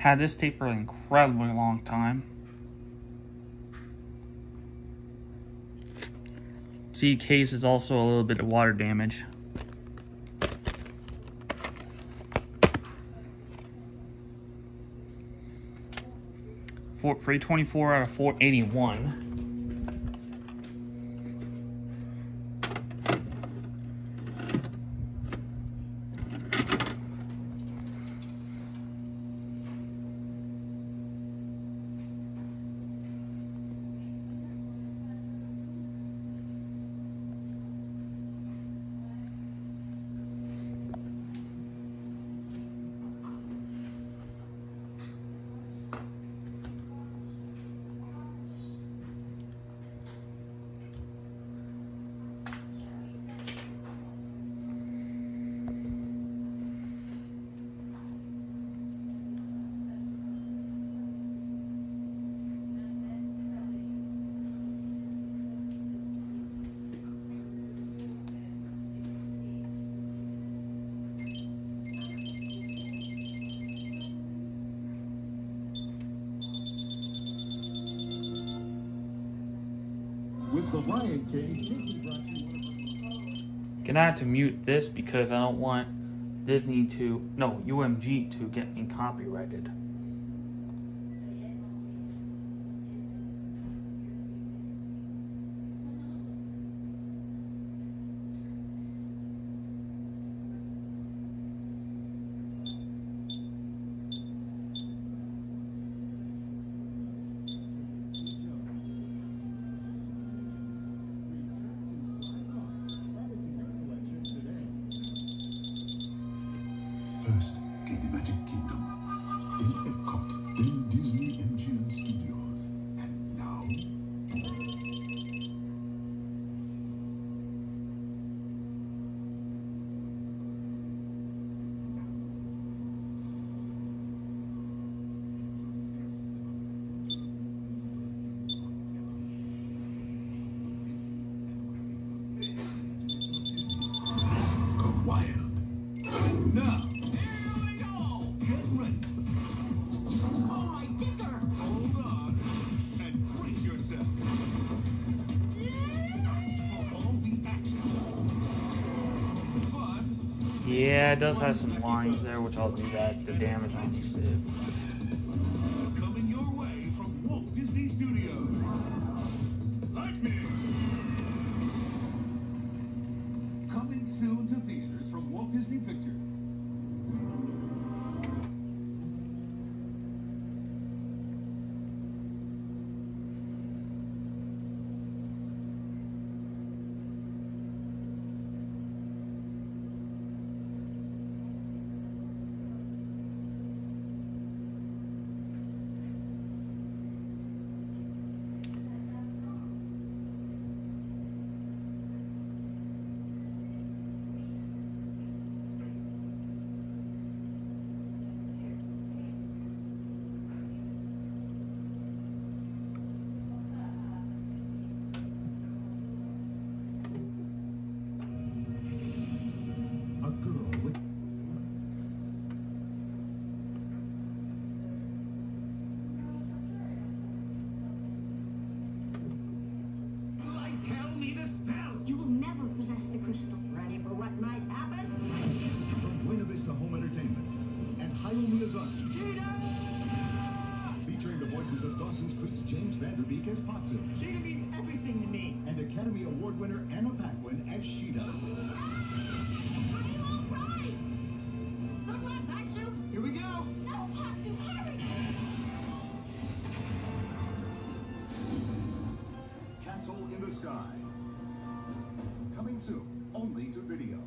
Had this tape for an incredibly long time. See, case is also a little bit of water damage. Four, 324 out of 481. With the Lion King, of Gonna have to mute this because I don't want Disney to, no, UMG to get me copyrighted. First. Came the Magic Yeah, it does have some lines there, which I'll do that. The damage on this too. coming your way from Walt Disney Studios. Coming soon to theaters from Walt Disney Pictures. Dawson's Creek's James Van Der Beek as Pazu. Sheeta means everything to me. And Academy Award winner Anna Paquin as Sheeta. Right. Good luck, Pazu. Here we go. No, Pazu, hurry. Castle in the Sky. Coming soon, only to video.